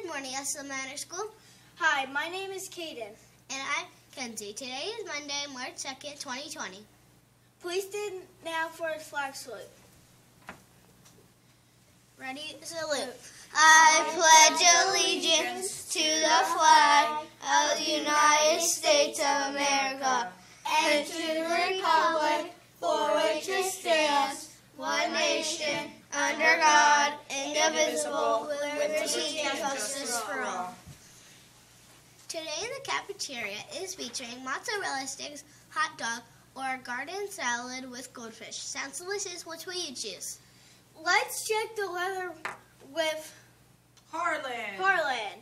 Good morning, Estell Manor School. Hi, my name is Kaden. And I'm Kenzie. Today is Monday, March 2nd, 2020. Please stand now for a flag salute. Ready? Salute. I pledge allegiance to the flag of the United States of America and to the republic with justice for all. Today in the cafeteria is featuring mozzarella sticks, hot dog, or a garden salad with goldfish. Sounds delicious. Which will you choose? Let's check the weather with Harlan. Harlan.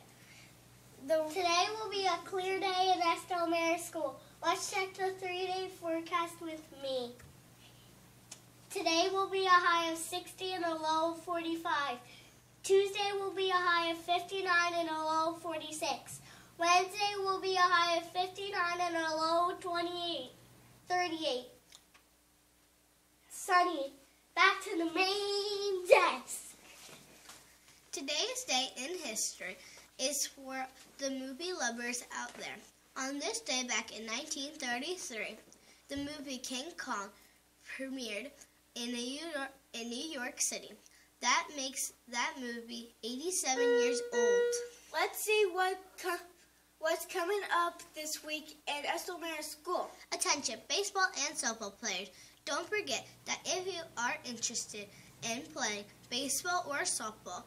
The, Today will be a clear day in Estell Manor School. Let's check the three-day forecast with me. Today will be a high of 60 and a low of 45. Tuesday will be a high of 59 and a low of 46. Wednesday will be a high of 59 and a low of 28, 38. Sunny. Back to the main desk. Today's day in history is for the movie lovers out there. On this day back in 1933, the movie King Kong premiered in New York, in New York City. That makes that movie 87 years old. let's see what co- what's coming up this week at Estell School. Attention, baseball and softball players. Don't forget that if you are interested in playing baseball or softball,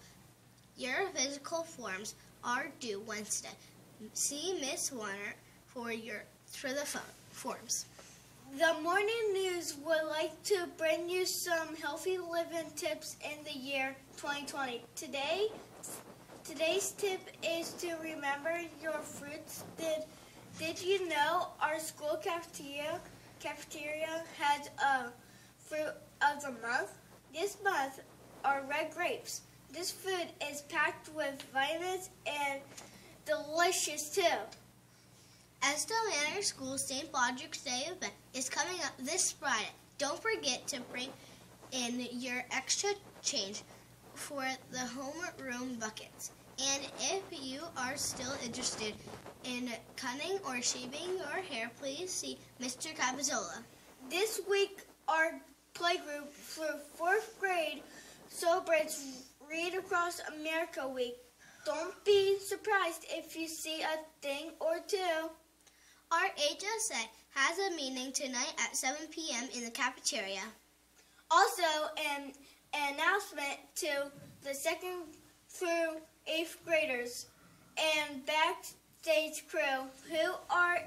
your physical forms are due Wednesday. See Miss Warner for your for the phone forms. The morning news would like to bring you some healthy living tips in the year 2020. Today, today's tip is to remember your fruits. Did Did you know our school cafeteria cafeteria has a fruit of the month? This month are red grapes. This food is packed with vitamins and delicious too. Estell Manor School's St. Patrick's Day event is coming up this Friday. Don't forget to bring in your extra change for the homeroom buckets. And if you are still interested in cutting or shaving your hair, please see Mr. Capizola. This week, our playgroup for fourth grade celebrates Read Across America Week. Don't be surprised if you see a thing or two. Our HSA has a meeting tonight at 7 p.m. in the cafeteria. Also, an, an announcement to the second through eighth graders and backstage crew who are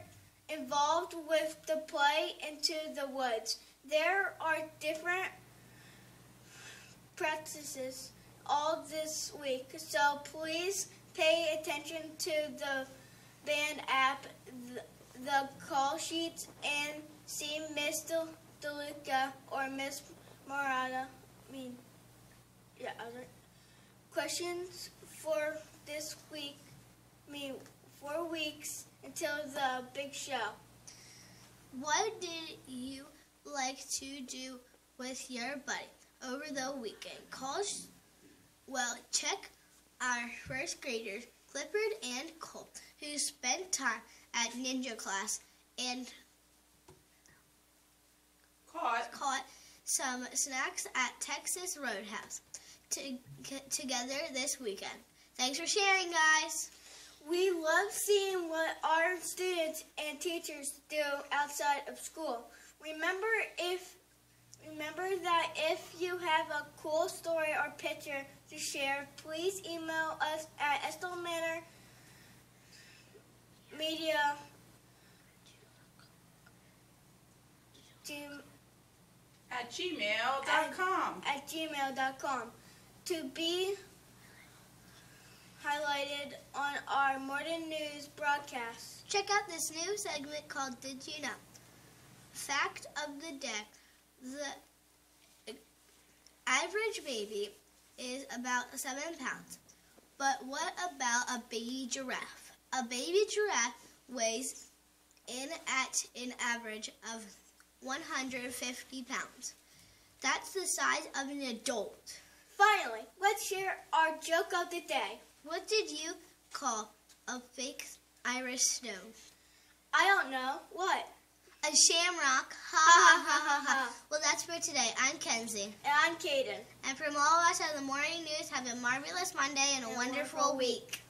involved with the play Into the Woods. There are different practices all this week, so please pay attention to the band app, the, call sheets, and see Miss DeLuca or Miss Morada. I mean, yeah, other questions for this week. I mean, four weeks until the big show. What did you like to do with your buddy over the weekend? College, well, check our first graders, Clifford and Cole, who spent time at ninja class and Caught. caught some snacks at Texas Roadhouse to, together this weekend. Thanks for sharing, guys. We love seeing what our students and teachers do outside of school. Remember if remember that if you have a cool story or picture to share, please email us at Estell Manor Media to- At gmail.com. at gmail.com to be highlighted on our morning news broadcast. Check out this new segment called Did You Know? Fact of the day. The average baby is about seven pounds. But what about a baby giraffe? A baby giraffe weighs in at an average of 150 pounds. That's the size of an adult. Finally, let's share our joke of the day. What did you call a fake Irish snow? I don't know. What? A shamrock. Ha ha ha ha ha. Well, that's for today. I'm Kenzie. And I'm Kaden. And from all of us at the morning news, have a marvelous Monday and a And wonderful wonderful week.